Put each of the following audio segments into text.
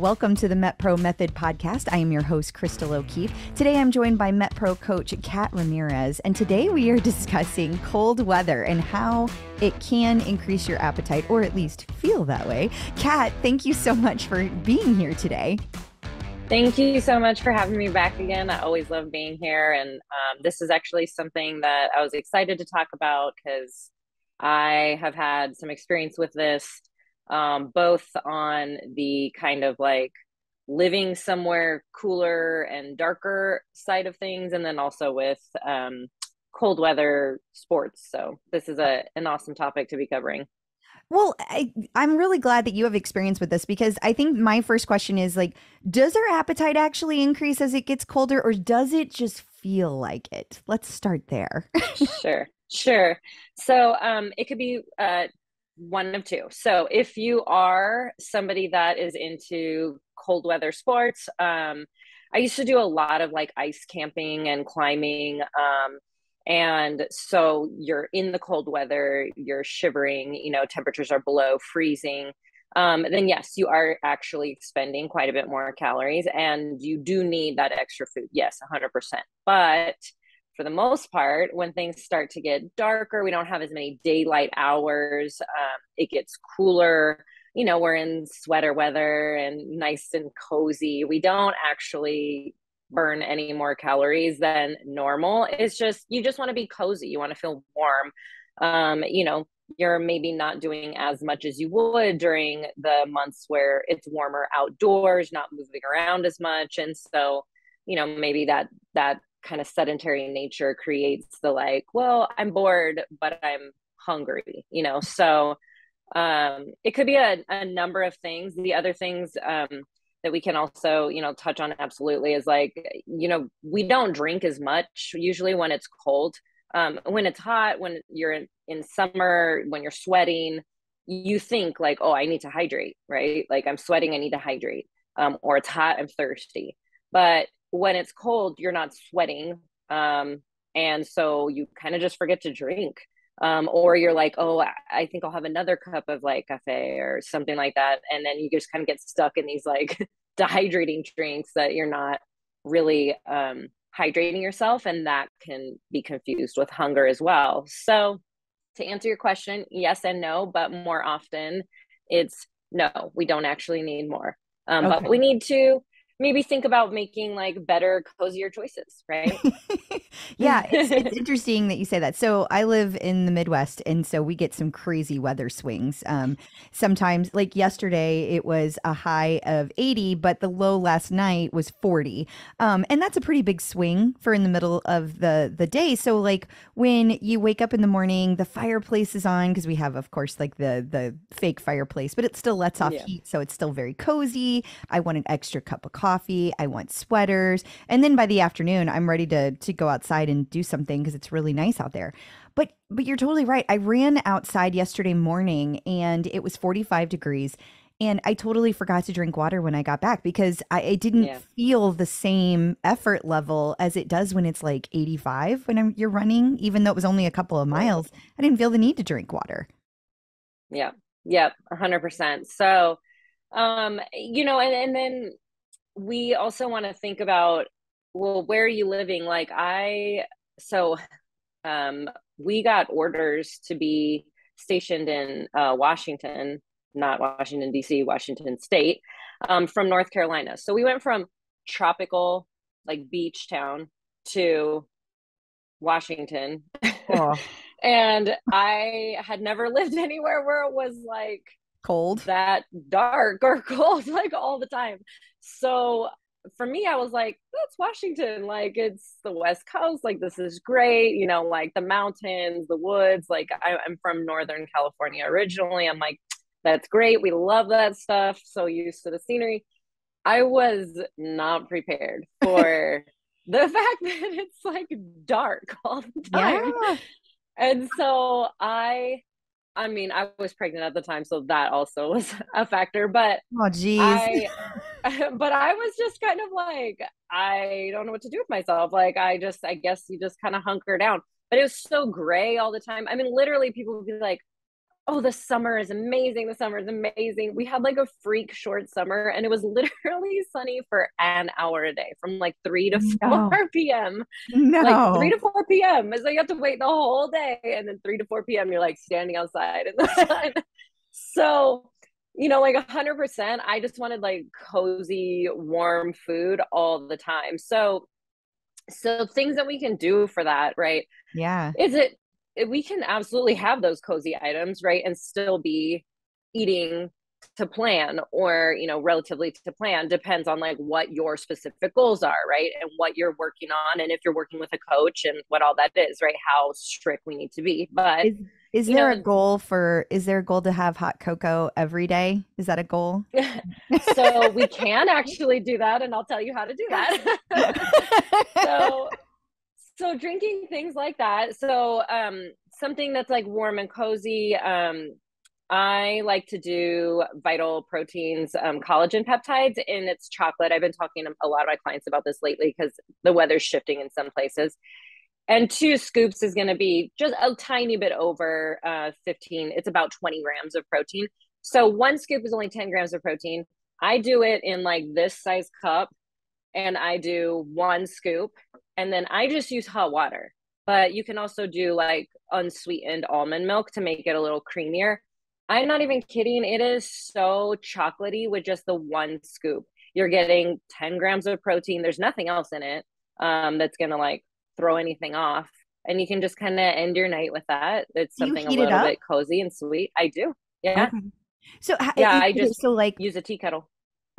welcome to the MetPro Method podcast. I am your host, Crystal O'Keefe. Today I'm joined by MetPro coach Cat Ramirez, and today we are discussing cold weather and how it can increase your appetite, or at least feel that way. Cat, thank you so much for being here today. Thank you so much for having me back again. I always love being here. And um, this is actually something that I was excited to talk about because I have had some experience with this um, both on the kind of like living somewhere cooler and darker side of things, and then also with um, cold weather sports. So this is a an awesome topic to be covering. Well, I, I'm really glad that you have experience with this because I think my first question is like, does our appetite actually increase as it gets colder, or does it just feel like it? Let's start there. sure, sure. So um, it could be uh, one of two. So if you are somebody that is into cold weather sports, um, I used to do a lot of like ice camping and climbing. Um, and so you're in the cold weather, you're shivering, you know, temperatures are below freezing. Um, then yes, you are actually expending quite a bit more calories and you do need that extra food. Yes, 100%. But for the most part, when things start to get darker, we don't have as many daylight hours. Um, it gets cooler. You know, we're in sweater weather and nice and cozy. We don't actually burn any more calories than normal. It's just, you just want to be cozy. You want to feel warm. Um, you know, you're maybe not doing as much as you would during the months where it's warmer outdoors, not moving around as much. And so, you know, maybe that, that kind of sedentary nature creates the like well i'm bored but i'm hungry you know? So um it could be a, a number of things. The other things um that we can also you know touch on absolutely is like you know we don't drink as much usually when it's cold. Um when it's hot when you're in, in summer when you're sweating you think like oh i need to hydrate right? Like i'm sweating i need to hydrate um or it's hot i'm thirsty. But when it's cold, you're not sweating. Um, and so you kind of just forget to drink. Um, or you're like, oh, I think I'll have another cup of like cafe or something like that. And then you just kind of get stuck in these like dehydrating drinks that you're not really um, hydrating yourself. And that can be confused with hunger as well. So, to answer your question, yes and no, but more often it's no, we don't actually need more. Um, okay. But we need to maybe think about making like better cozier choices right? Yeah it's, it's, interesting that you say that. So i live in the midwest and so we get some crazy weather swings. Um, sometimes like yesterday it was a high of 80 but the low last night was 40 um, and that's a pretty big swing for in the middle of the the day. So like when you wake up in the morning the fireplace is on because we have of course like the the fake fireplace but it still lets off yeah. heat so it's still very cozy. I want an extra cup of coffee coffee, I want sweaters, and then by the afternoon I'm ready to to go outside and do something because it's really nice out there. But but you're totally right. I ran outside yesterday morning and it was 45 degrees and I totally forgot to drink water when I got back because I it didn't yeah. feel the same effort level as it does when it's like 85 when I'm, you're running even though it was only a couple of miles. I didn't feel the need to drink water. Yeah. Yep, 100%. So um you know and, and then we also want to think about well where are you living? Like i so um we got orders to be stationed in uh, washington not washington d.c washington state um, from north carolina. So we went from tropical like beach town to washington. Oh. and i had never lived anywhere where it was like cold. That dark or cold like all the time. So for me i was like that's washington. Like it's the west coast. Like this is great. You know like the mountains the woods. Like I, i'm from northern california originally. I'm like that's great. We love that stuff. So used to the scenery. I was not prepared for the fact that it's like dark all the time. Yeah. and so i I mean, I was pregnant at the time, so that also was a factor. But oh, geez. I, but I was just kind of like, I don't know what to do with myself. Like, I just, I guess you just kind of hunker down. But it was so gray all the time. I mean, literally, people would be like, oh, the summer is amazing. The summer is amazing. We had like a freak short summer and it was literally sunny for an hour a day from like 3 to 4 p.m. No. Like 3 to 4 p.m. is So you have to wait the whole day. And then 3 to 4 p.m., you're like standing outside in the sun. so, you know, like 100%, I just wanted like cozy, warm food all the time. So, so things that we can do for that, right? Yeah. Is it we can absolutely have those cozy items, right? And still be eating to plan or you know relatively to plan depends on like what your specific goals are right and what you're working on and if you're working with a coach and what all that is right how strict we need to be. But is, is there know, a goal for is there a goal to have hot cocoa every day? Is that a goal? So we can actually do that and i'll tell you how to do that. So so drinking things like that so um something that's like warm and cozy um I like to do vital proteins, um, collagen peptides, and it's chocolate. I've been talking to a lot of my clients about this lately because the weather's shifting in some places. And two scoops is going to be just a tiny bit over uh, 15. It's about 20 grams of protein. So one scoop is only 10 grams of protein. I do it in like this size cup, and I do one scoop and then I just use hot water. But you can also do like unsweetened almond milk to make it a little creamier. I'm not even kidding. It is so chocolatey with just the one scoop. You're getting 10 grams of protein. There's nothing else in it um, that's going to like throw anything off. And you can just kind of end your night with that. It's something a little bit cozy and sweet. I do. Yeah. Okay. So, yeah, I just so like use a tea kettle.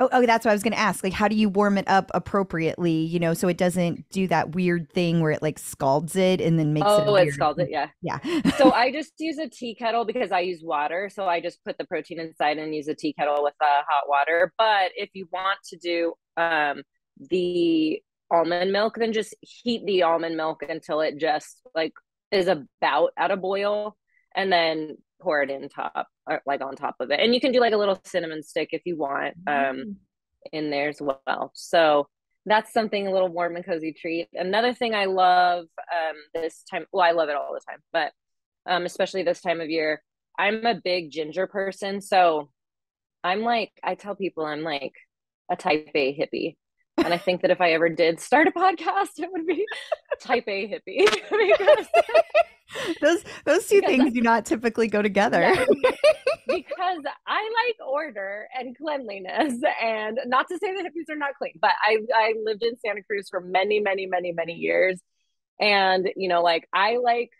Oh, oh, that's what I was going to ask. Like, how do you warm it up appropriately? You know, so it doesn't do that weird thing where it like scalds it and then makes oh, it. Oh, it scalds it. Yeah. Yeah. so I just use a tea kettle because I use water. So I just put the protein inside and use a tea kettle with uh, hot water. But if you want to do um, the almond milk, then just heat the almond milk until it just like is about at a boil, and then pour it in top or like on top of it. And you can do like a little cinnamon stick if you want um mm. in there as well. So that's something a little warm and cozy treat. Another thing I love um this time well, I love it all the time, but um especially this time of year, I'm a big ginger person. So I'm like I tell people I'm like a type A hippie. And I think that if I ever did start a podcast, it would be type A hippie because those those two things do not typically go together. Yeah, because I like order and cleanliness, and not to say that hippies are not clean, but I I lived in Santa Cruz for many, many, many, many years, and you know, like I like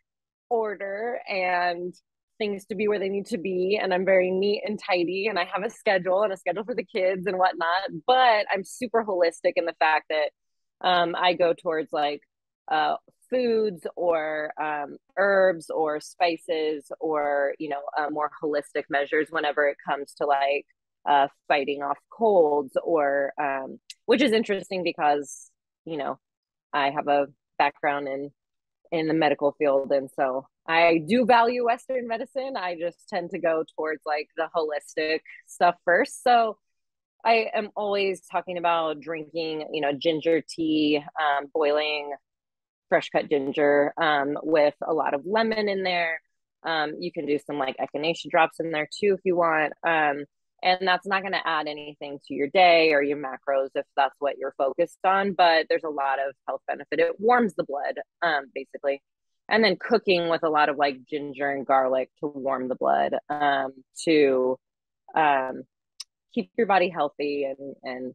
order and things to be where they need to be and i'm very neat and tidy and i have a schedule and a schedule for the kids and whatnot but i'm super holistic in the fact that um, i go towards like uh, foods or um, herbs or spices or you know uh, more holistic measures whenever it comes to like uh, fighting off colds or um, which is interesting because you know i have a background in in the medical field and so i do value western medicine. I just tend to go towards like the holistic stuff first. So i am always talking about drinking you know ginger tea um, boiling fresh cut ginger um, with a lot of lemon in there. Um, you can do some like echinacea drops in there too if you want. Um, and that's not going to add anything to your day or your macros if that's what you're focused on. But there's a lot of health benefit. It warms the blood, um, basically. And then cooking with a lot of like ginger and garlic to warm the blood um, to um, keep your body healthy and and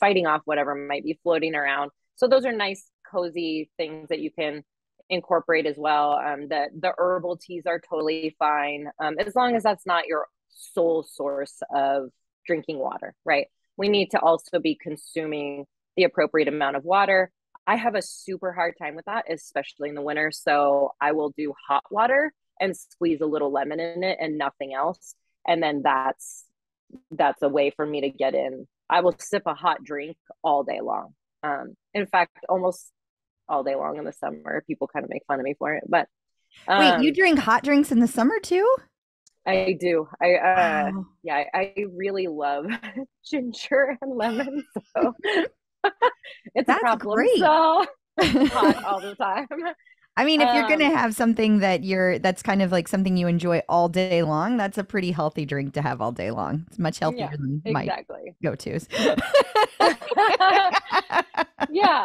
fighting off whatever might be floating around. So those are nice cozy things that you can incorporate as well. Um, the the herbal teas are totally fine um, as long as that's not your sole source of drinking water. Right? We need to also be consuming the appropriate amount of water. I have a super hard time with that, especially in the winter. So I will do hot water and squeeze a little lemon in it and nothing else. And then that's that's a way for me to get in. I will sip a hot drink all day long. Um, in fact, almost all day long in the summer. People kind of make fun of me for it, but um, wait, you um, drink hot drinks in the summer too? I do. I uh, wow. yeah, I, I really love ginger and lemon. So it's That's a problem. Great. So hot all the time. I mean, if um, you're gonna um, have something that you're that's kind of like something you enjoy all day long, that's a pretty healthy drink to have all day long. It's much healthier yeah, than exactly. my go-tos.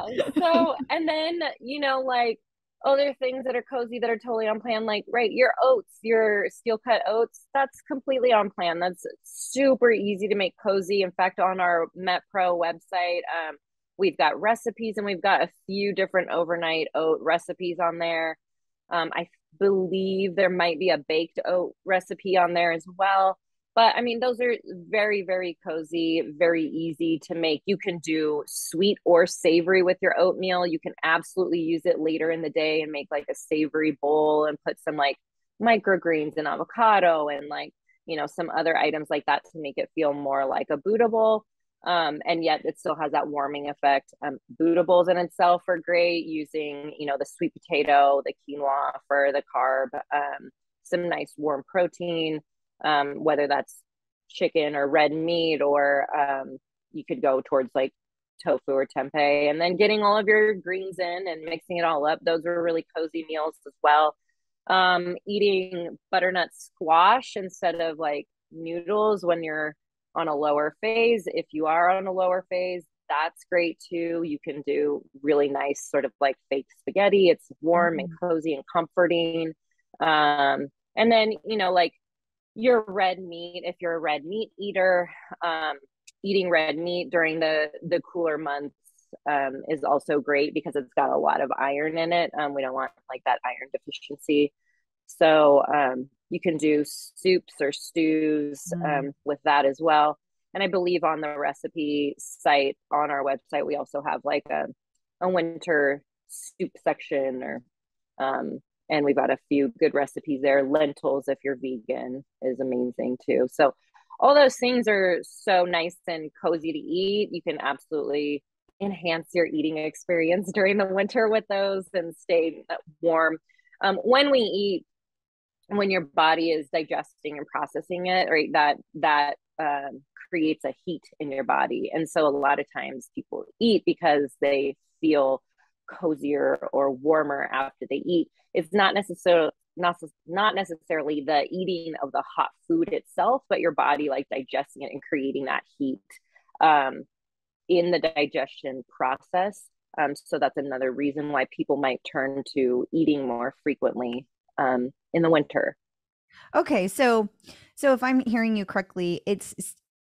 Yeah. So and then, you know, like other things that are cozy that are totally on plan, like right, your oats, your steel cut oats, that's completely on plan. That's super easy to make cozy. In fact, on our MetPro website, um, we've got recipes and we've got a few different overnight oat recipes on there. Um, I believe there might be a baked oat recipe on there as well. But I mean, those are very, very cozy, very easy to make. You can do sweet or savory with your oatmeal. You can absolutely use it later in the day and make like a savory bowl and put some like microgreens and avocado and like, you know, some other items like that to make it feel more like a bowl. Um, and yet it still has that warming effect. Um, in itself are great using, you know, the sweet potato, the quinoa for the carb, um, some nice warm protein um, whether that's chicken or red meat, or um, you could go towards like tofu or tempeh, and then getting all of your greens in and mixing it all up. Those are really cozy meals as well. Um, eating butternut squash instead of like noodles when you're on a lower phase. If you are on a lower phase, that's great too. You can do really nice sort of like fake spaghetti. It's warm mm-hmm. and cozy and comforting. Um, and then, you know, like your red meat if you're a red meat eater um, eating red meat during the the cooler months um, is also great because it's got a lot of iron in it. Um, we don't want like that iron deficiency. So um, you can do soups or stews mm. Um, with that as well. And i believe on the recipe site on our website we also have like a, a winter soup section or um, and we've got a few good recipes there. Lentils, if you're vegan, is amazing too. So all those things are so nice and cozy to eat. You can absolutely enhance your eating experience during the winter with those and stay warm. Um, when we eat, when your body is digesting and processing it, right, that that um, creates a heat in your body, and so a lot of times people eat because they feel cozier or warmer after they eat. It's not necessarily not, not necessarily the eating of the hot food itself but your body like digesting it and creating that heat um, in the digestion process. Um, so that's another reason why people might turn to eating more frequently um, in the winter. Okay so so if i'm hearing you correctly it's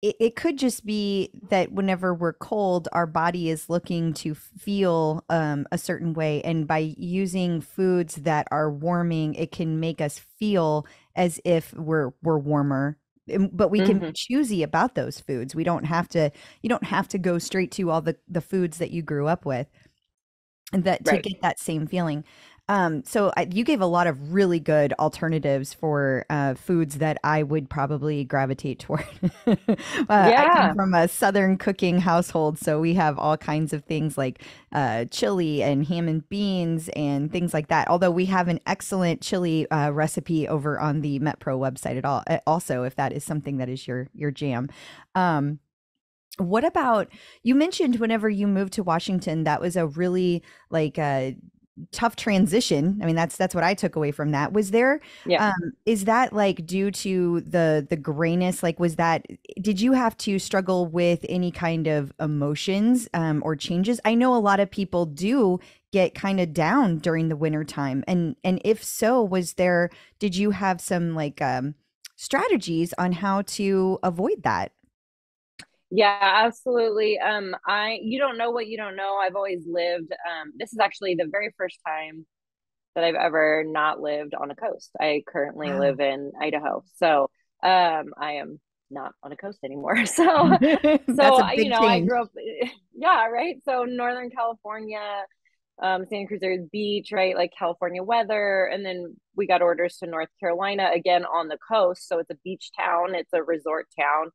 it, it could just be that whenever we're cold, our body is looking to feel um, a certain way. And by using foods that are warming, it can make us feel as if we're we're warmer but we can mm-hmm. be choosy about those foods we don't have to you don't have to go straight to all the the foods that you grew up with and that right. to get that same feeling um, so I, you gave a lot of really good alternatives for uh, foods that I would probably gravitate toward. uh, yeah. I come from a Southern cooking household, so we have all kinds of things like uh, chili and ham and beans and things like that. Although we have an excellent chili uh, recipe over on the MetPro website at all. Uh, also, if that is something that is your your jam. Um, what about you mentioned whenever you moved to Washington that was a really like uh tough transition i mean that's that's what i took away from that. Was there yeah. um, is that like due to the the grayness? Like was that did you have to struggle with any kind of emotions um, or changes? I know a lot of people do get kind of down during the winter time and and if so was there did you have some like um strategies on how to avoid that yeah, absolutely. Um, I you don't know what you don't know. I've always lived. Um, this is actually the very first time that I've ever not lived on a coast. I currently wow. live in Idaho, so um, I am not on a coast anymore. So, so you know, change. I grew up. Yeah, right. So Northern California, um, Santa Cruz beach, right? Like California weather, and then we got orders to North Carolina again on the coast. So it's a beach town. It's a resort town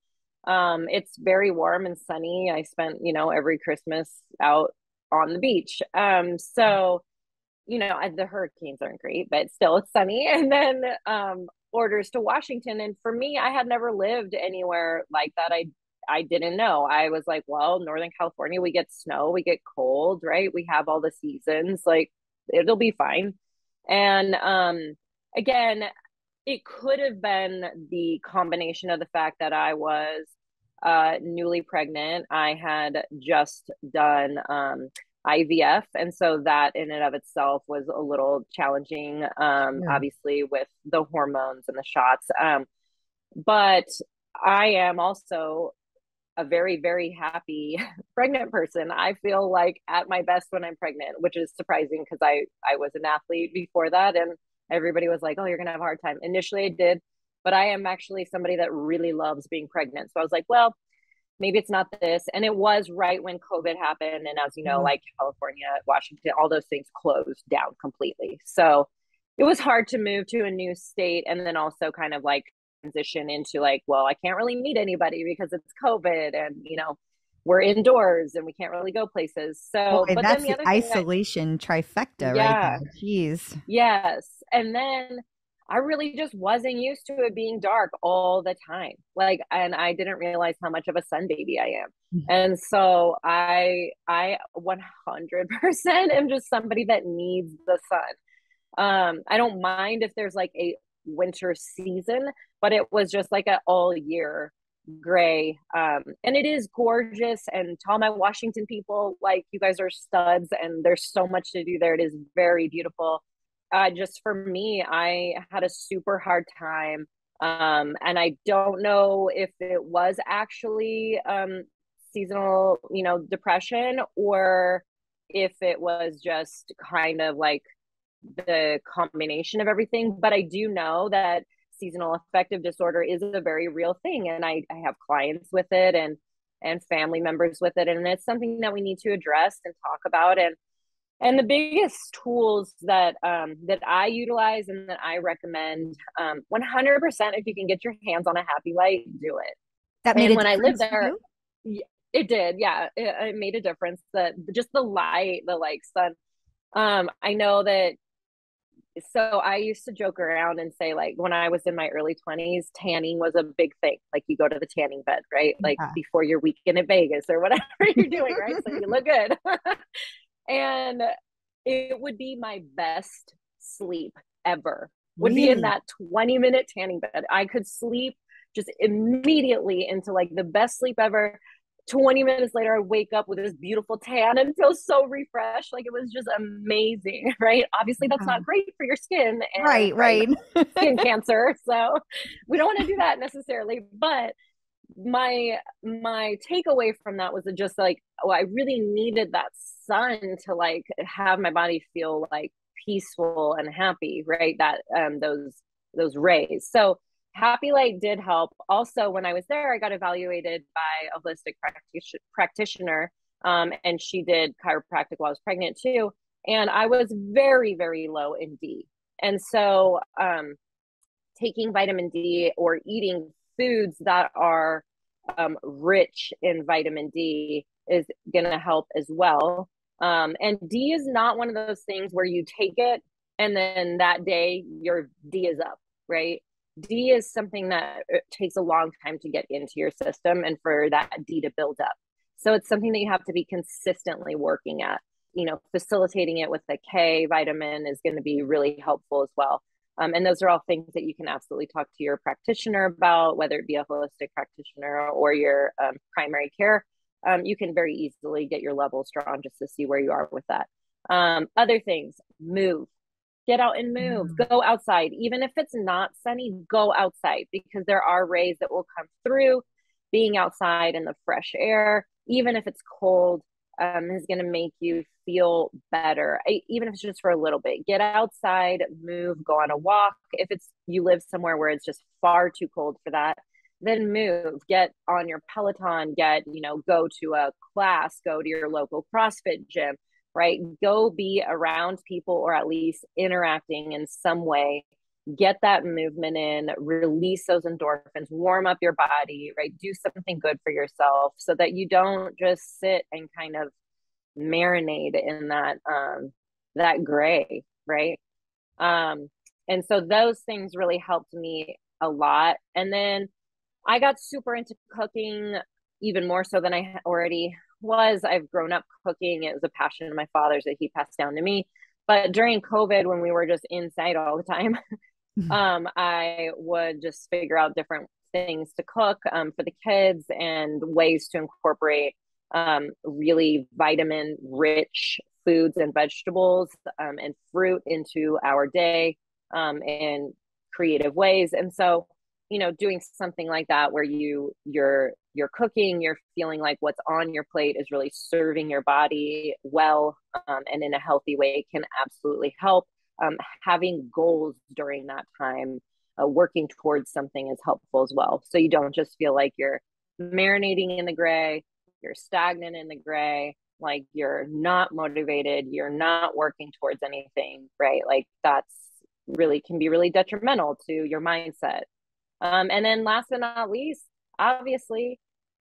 um, it's very warm and sunny. I spent, you know, every Christmas out on the beach. Um, so, you know, the hurricanes aren't great, but still it's sunny. And then um, orders to Washington. And for me, I had never lived anywhere like that. I I didn't know. I was like, well, Northern California, we get snow, we get cold, right? We have all the seasons. Like it'll be fine. And um, again, it could have been the combination of the fact that I was uh, newly pregnant. I had just done um, IVF. And so that in and of itself was a little challenging, um, yeah. obviously, with the hormones and the shots. Um, but I am also a very, very happy pregnant person. I feel like at my best when I'm pregnant, which is surprising because I, I was an athlete before that. And everybody was like, oh, you're going to have a hard time. Initially, I did. But I am actually somebody that really loves being pregnant. So I was like, well, maybe it's not this. And it was right when COVID happened. And as you know, mm-hmm. like California, Washington, all those things closed down completely. So it was hard to move to a new state and then also kind of like transition into like, well, I can't really meet anybody because it's COVID and, you know, we're indoors and we can't really go places. So, Boy, but that's the, the isolation I, trifecta, yeah, right? Jeez. Yes. And then I really just wasn't used to it being dark all the time. Like, and I didn't realize how much of a sun baby I am. Mm-hmm. And so I, I 100% am just somebody that needs the sun. Um, I don't mind if there's like a winter season, but it was just like a all year gray. Um, and it is gorgeous. And to all my Washington people, like you guys are studs and there's so much to do there. It is very beautiful uh, just for me, I had a super hard time. Um, and I don't know if it was actually um, seasonal, you know, depression or if it was just kind of like the combination of everything. But I do know that seasonal affective disorder is a very real thing. And I, I have clients with it and and family members with it. And it's something that we need to address and talk about. And and the biggest tools that um, that I utilize and that I recommend, um, 100%, if you can get your hands on a happy light, do it. That made and when I lived there, it did. Yeah, it, it, made a difference. That just the light, the like sun. Um, I know that. So I used to joke around and say, like, when I was in my early twenties, tanning was a big thing. Like, you go to the tanning bed, right? Like yeah. before your weekend in Vegas or whatever you're doing, right? so you look good. and it would be my best sleep ever would really? be in that 20 minute tanning bed i could sleep just immediately into like the best sleep ever 20 minutes later i wake up with this beautiful tan and feel so refreshed. Like it was just amazing right? Obviously that's not great for your skin and, right right. skin cancer so we don't want to do that necessarily but my my takeaway from that was just like oh i really needed that sun to like have my body feel like peaceful and happy right? That um those those rays. So happy light did help. Also when i was there i got evaluated by a holistic practic- practitioner um, and she did chiropractic while i was pregnant too. And i was very very low in d. And so um, taking vitamin d or eating foods that are um, rich in vitamin d is going to help as well. Um, and D is not one of those things where you take it and then that day your D is up, right? D is something that uh, takes a long time to get into your system and for that D to build up. So it's something that you have to be consistently working at. You know, facilitating it with the K vitamin is going to be really helpful as well. Um, and those are all things that you can absolutely talk to your practitioner about, whether it be a holistic practitioner or your um, primary care um, you can very easily get your levels drawn just to see where you are with that. Um, other things, move, get out and move, mm. go outside. Even if it's not sunny, go outside because there are rays that will come through. Being outside in the fresh air, even if it's cold, um, is going to make you feel better. I, even if it's just for a little bit, get outside, move, go on a walk. If it's you live somewhere where it's just far too cold for that, then move get on your peloton get you know go to a class go to your local crossfit gym right? Go be around people or at least interacting in some way. Get that movement in release those endorphins warm up your body right? Do something good for yourself so that you don't just sit and kind of marinate in that um that gray right? Um and so those things really helped me a lot. And then I got super into cooking even more so than I already was. I've grown up cooking. It was a passion of my father's that he passed down to me. but during covid when we were just inside all the time mm-hmm. um i would just figure out different things to cook um, for the kids and ways to incorporate um, really vitamin rich foods and vegetables um, and fruit into our day um, in creative ways and so you know doing something like that where you you're you're cooking you're feeling like what's on your plate is really serving your body well um, and in a healthy way can absolutely help. Um, having goals during that time uh, working towards something is helpful as well. So you don't just feel like you're marinating in the gray you're stagnant in the gray like you're not motivated you're not working towards anything right? Like that's really can be really detrimental to your mindset. Um, and then last but not least, obviously,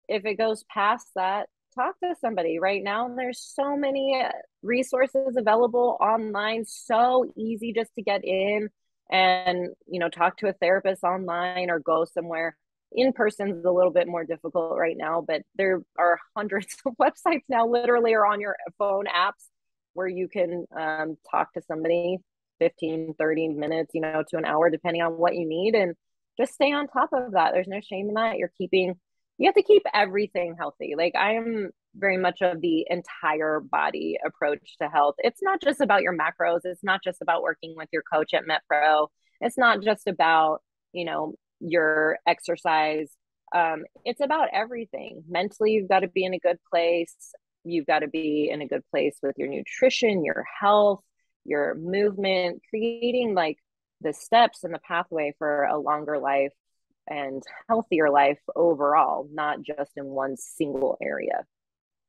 if it goes past that, talk to somebody. Right now, there's so many resources available online, so easy just to get in and you know talk to a therapist online or go somewhere in person is a little bit more difficult right now but there are hundreds of websites now literally or on your phone apps where you can um, talk to somebody 15 30 minutes you know to an hour depending on what you need and just stay on top of that. There's no shame in that. You're keeping, you have to keep everything healthy. Like I am very much of the entire body approach to health. It's not just about your macros. It's not just about working with your coach at MetPro. It's not just about, you know, your exercise. Um, it's about everything. Mentally, you've got to be in a good place. You've got to be in a good place with your nutrition, your health, your movement, creating like the steps and the pathway for a longer life and healthier life overall, not just in one single area.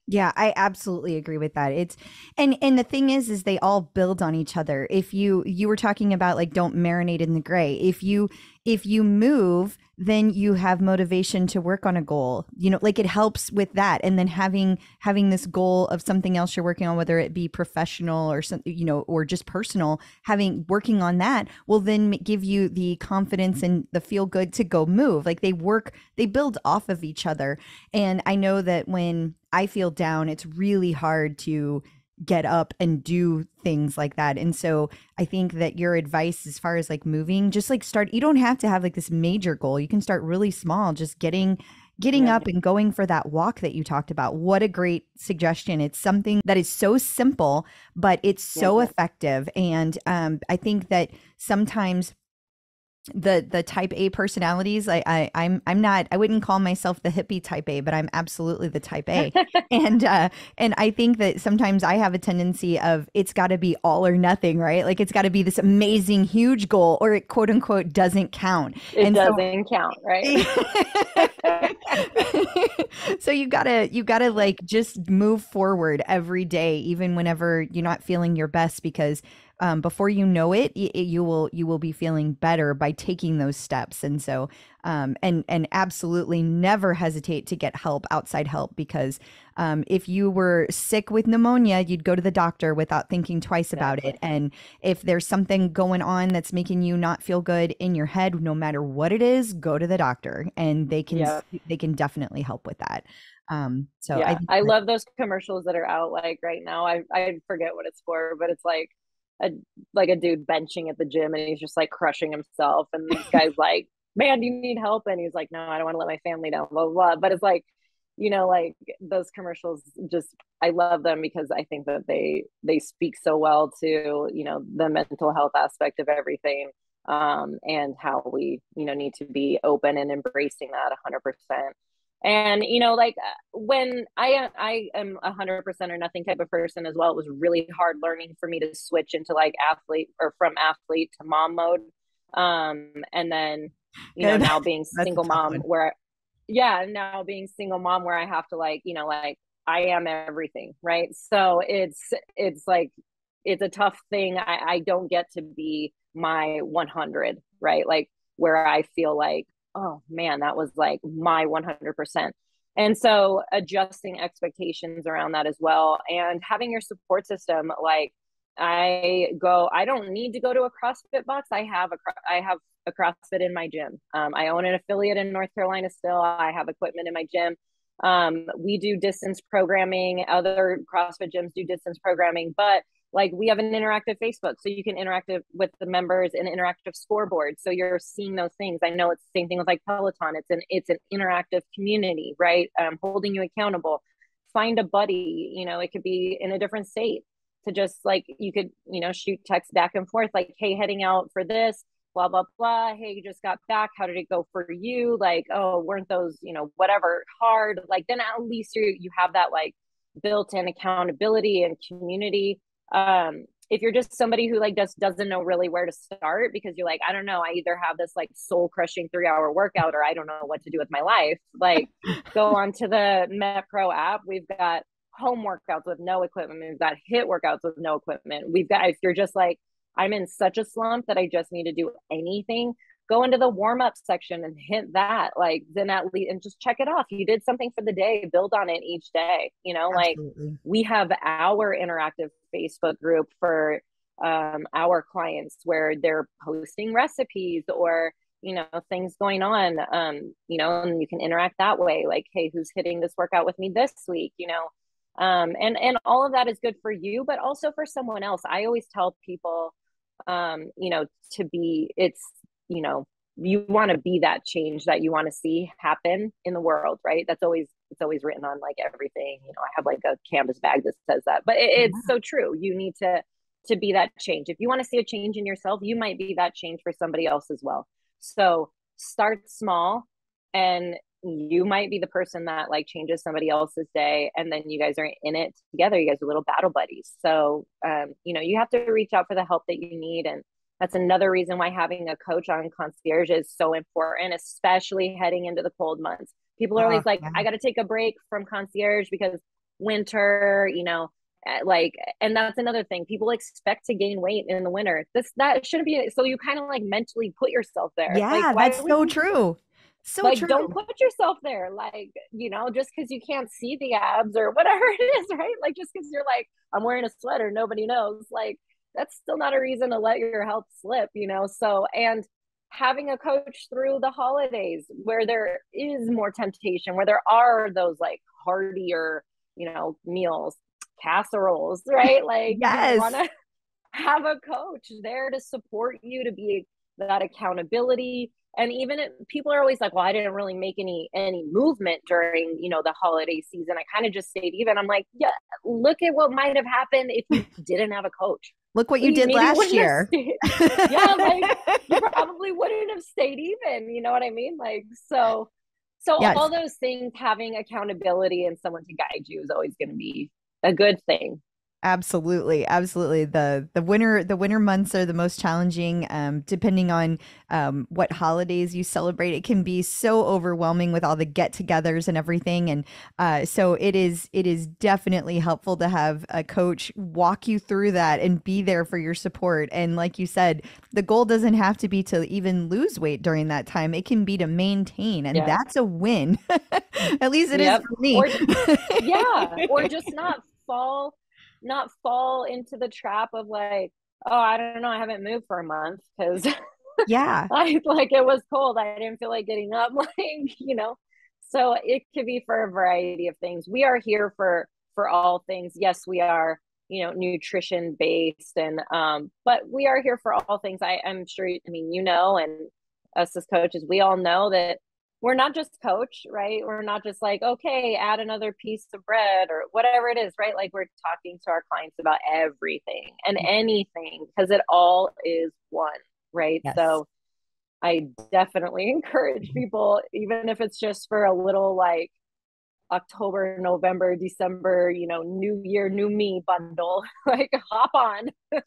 Yeah, I absolutely agree with that. It's and and the thing is is they all build on each other. If you you were talking about like don't marinate in the gray. If you if you move, then you have motivation to work on a goal. You know, like it helps with that. And then having having this goal of something else you're working on, whether it be professional or something, you know, or just personal, having working on that will then give you the confidence and the feel good to go move. Like they work, they build off of each other. And I know that when I feel down, it's really hard to get up and do things like that. And so I think that your advice as far as like moving, just like start you don't have to have like this major goal. You can start really small, just getting getting up and going for that walk that you talked about. What a great suggestion. It's something that is so simple, but it's so yeah. effective. And um, I think that sometimes the the type A personalities. I, I I'm I'm not I wouldn't call myself the hippie type A, but I'm absolutely the type A. and uh and I think that sometimes I have a tendency of it's got to be all or nothing, right? Like it's got to be this amazing huge goal or it quote unquote doesn't count. It and doesn't so, count, right? so you got to you got to like just move forward every day even whenever you're not feeling your best because um, before you know it, it, you will you will be feeling better by taking those steps. And so, um, and and absolutely never hesitate to get help, outside help, because um, if you were sick with pneumonia, you'd go to the doctor without thinking twice about it. And if there's something going on that's making you not feel good in your head, no matter what it is, go to the doctor, and they can yeah. they can definitely help with that. Um, so yeah, I, I love those commercials that are out like right now. I I forget what it's for, but it's like a like a dude benching at the gym and he's just like crushing himself and this guy's like man do you need help? And he's like no i don't want to let my family down blah, blah blah. But it's like you know like those commercials just i love them because i think that they they speak so well to you know the mental health aspect of everything um and how we you know need to be open and embracing that 100% and you know like uh, when i i am a hundred percent or nothing type of person as well it was really hard learning for me to switch into like athlete or from athlete to mom mode. Um and then you know now being single mom one. where yeah now being single mom where i have to like you know like i am everything right? So it's it's like it's a tough thing. I i don't get to be my 100 right? Like where i feel like oh man, that was like my 100%. And so adjusting expectations around that as well and having your support system like I go I don't need to go to a CrossFit box. I have a I have a CrossFit in my gym. Um, I own an affiliate in North Carolina still. I have equipment in my gym. Um, we do distance programming. Other CrossFit gyms do distance programming, but like we have an interactive facebook so you can interact with the members an interactive scoreboard. So you're seeing those things. I know it's the same thing with like peloton. It's an it's an interactive community right? Um, holding you accountable. Find a buddy you know it could be in a different state to just like you could you know shoot text back and forth like hey heading out for this blah blah blah. Hey you just got back. How did it go for you? Like oh weren't those you know whatever hard? Like then at least you you have that like built-in accountability and community um if you're just somebody who like just doesn't know really where to start because you're like i don't know i either have this like soul crushing three hour workout or i don't know what to do with my life like go on to the metpro app. We've got home workouts with no equipment. We've got HIIT workouts with no equipment. We've got if you're just like i'm in such a slump that i just need to do anything go into the warm up section and hit that like then at least and just check it off. You did something for the day build on it each day you know Absolutely. like we have our interactive facebook group for um, our clients where they're posting recipes or you know things going on um you know and you can interact that way like hey who's hitting this workout with me this week you know? Um and and all of that is good for you but also for someone else. I always tell people um you know to be it's you know you want to be that change that you want to see happen in the world right? That's always it's always written on like everything you know i have like a canvas bag that says that but it, it's so true you need to to be that change if you want to see a change in yourself you might be that change for somebody else as well so start small and you might be the person that like changes somebody else's day and then you guys are in it together you guys are little battle buddies so um, you know you have to reach out for the help that you need and that's another reason why having a coach on concierge is so important, especially heading into the cold months. People are always oh, like, yeah. I got to take a break from concierge because winter, you know, eh, like, and that's another thing. People expect to gain weight in the winter. This, that shouldn't be, so you kind of like mentally put yourself there. Yeah, like, that's so true. So like, true. don't put yourself there. Like, you know, just because you can't see the abs or whatever it is, right? Like, just because you're like, I'm wearing a sweater, nobody knows. Like, that's still not a reason to let your health slip, you know? So, and having a coach through the holidays where there is more temptation, where there are those like heartier, you know, meals, casseroles, right? Like, yes. you want to have a coach there to support you to be that accountability and even if, people are always like well i didn't really make any any movement during you know the holiday season i kind of just stayed even i'm like yeah look at what might have happened if you didn't have a coach Look what you did last year. yeah, like you probably wouldn't have stayed even. You know what I mean? Like so, so yes. all those things, having accountability and someone to guide you is always going to be a good thing. Absolutely, absolutely. the the winter The winter months are the most challenging. Um, depending on um, what holidays you celebrate, it can be so overwhelming with all the get-togethers and everything. And uh, so it is. It is definitely helpful to have a coach walk you through that and be there for your support. And like you said, the goal doesn't have to be to even lose weight during that time. It can be to maintain, and yeah. that's a win. At least it yep. is for me. Or, yeah, or just not fall not fall into the trap of like, oh, I don't know, I haven't moved for a month because yeah, I like it was cold. I didn't feel like getting up, like you know. So it could be for a variety of things. We are here for for all things. Yes, we are you know nutrition based and um but we are here for all things i i'm sure i mean you know and us as coaches we all know that we're not just coach, right? We're not just like, okay, add another piece of bread or whatever it is, right? Like we're talking to our clients about everything and mm-hmm. anything because it all is one, right? Yes. So I definitely encourage people, even if it's just for a little like October, November, December, you know, new year, new me bundle, like hop on.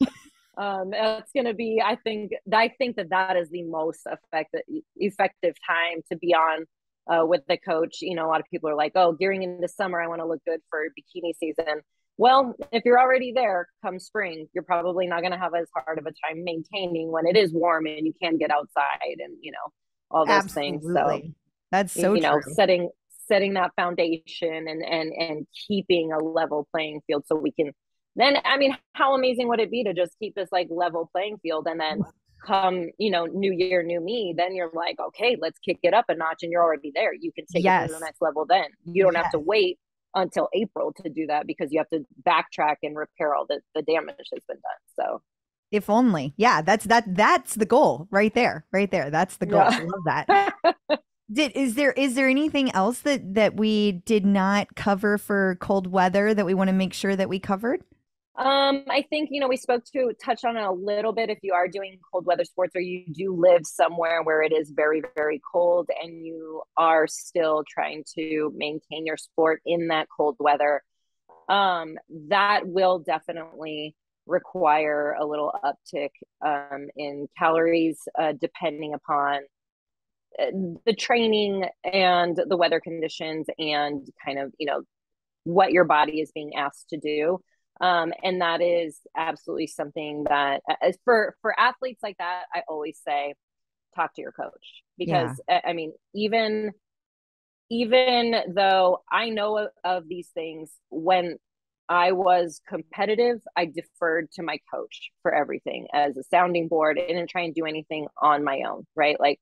um, it's going to be i think i think that that is the most effective effective time to be on uh, with the coach. You know a lot of people are like oh gearing into summer i want to look good for bikini season. Well if you're already there come spring you're probably not going to have as hard of a time maintaining when it is warm and you can get outside and you know all those Absolutely. things. So that's so you know setting setting that foundation and and and keeping a level playing field so we can then I mean, how amazing would it be to just keep this like level playing field and then come, you know, new year, new me, then you're like, okay, let's kick it up a notch and you're already there. You can take yes. it to the next level then. You don't yes. have to wait until April to do that because you have to backtrack and repair all the, the damage that's been done. So if only. Yeah, that's that that's the goal right there. Right there. That's the goal. Yeah. I love that. did is there is there anything else that that we did not cover for cold weather that we want to make sure that we covered? Um, I think you know we spoke to touch on it a little bit. If you are doing cold weather sports or you do live somewhere where it is very very cold and you are still trying to maintain your sport in that cold weather, um, that will definitely require a little uptick um, in calories uh, depending upon uh, the training and the weather conditions and kind of you know what your body is being asked to do um, and that is absolutely something that uh, for for athletes like that i always say talk to your coach because yeah. i mean even even though i know of, of these things when i was competitive i deferred to my coach for everything as a sounding board I didn't try and do anything on my own right like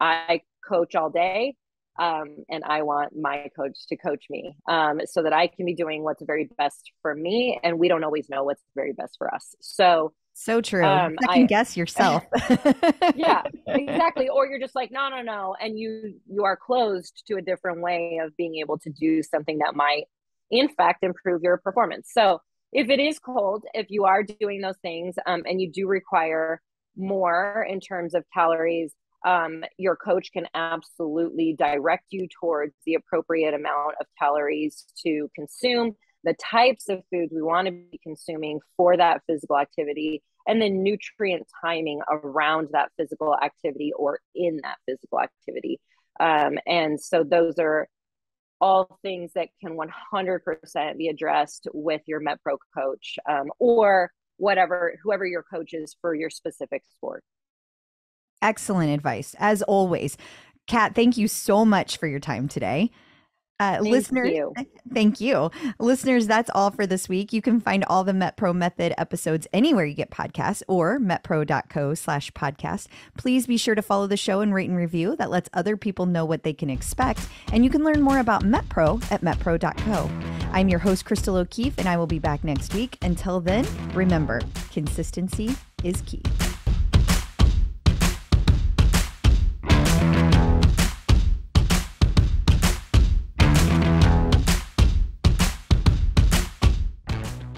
i coach all day um, and I want my coach to coach me um, so that I can be doing what's very best for me. And we don't always know what's very best for us. So, so true. Um, I can guess yourself. yeah, exactly. Or you're just like, no, no, no, and you you are closed to a different way of being able to do something that might, in fact, improve your performance. So, if it is cold, if you are doing those things, um, and you do require more in terms of calories um, your coach can absolutely direct you towards the appropriate amount of calories to consume, the types of foods we want to be consuming for that physical activity, and then nutrient timing around that physical activity or in that physical activity. Um, and so those are all things that can 100% be addressed with your MetPro coach um, or whatever, whoever your coach is for your specific sport. Excellent advice, as always. Cat, thank you so much for your time today. Uh, thank listeners, you. thank you. Listeners, that's all for this week. You can find all the MetPro Method episodes anywhere you get podcasts or metpro.co slash podcast. Please be sure to follow the show and rate and review. That lets other people know what they can expect. And you can learn more about MetPro at metpro.co. I'm your host, Crystal O'Keefe, and I will be back next week. Until then, remember, consistency is key.